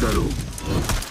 だろう。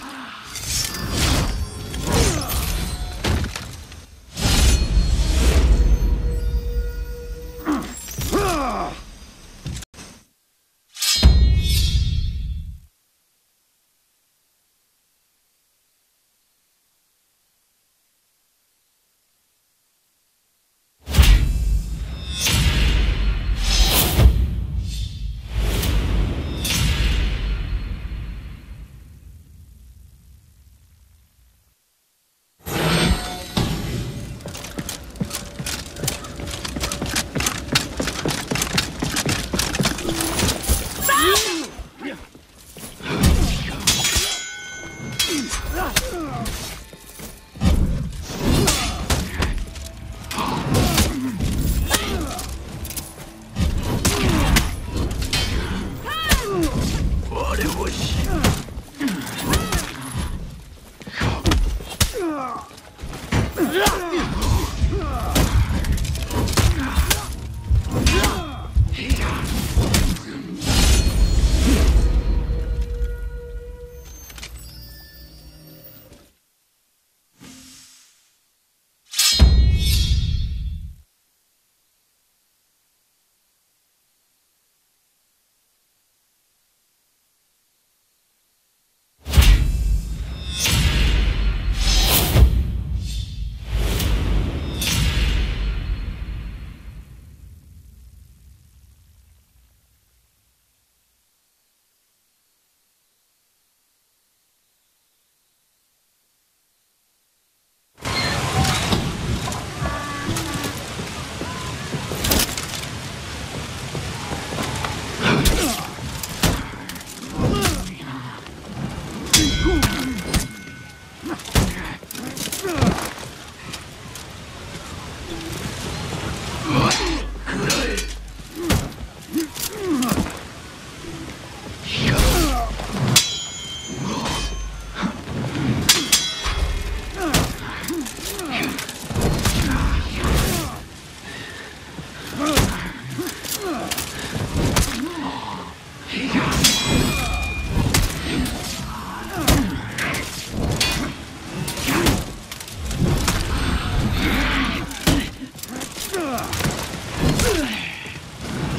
うわ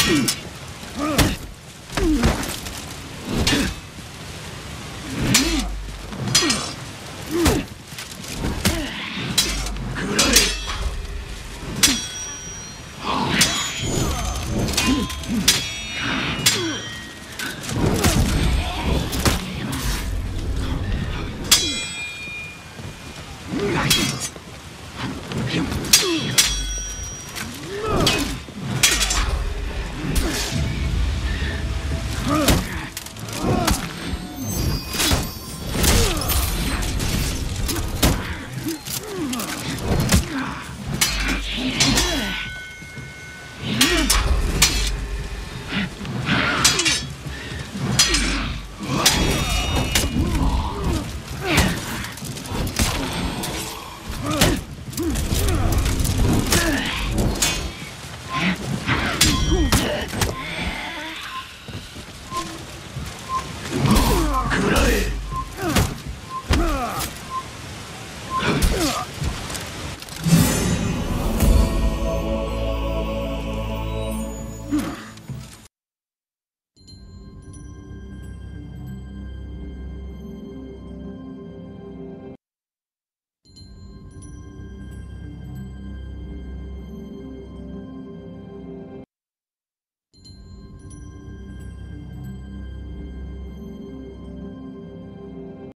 two.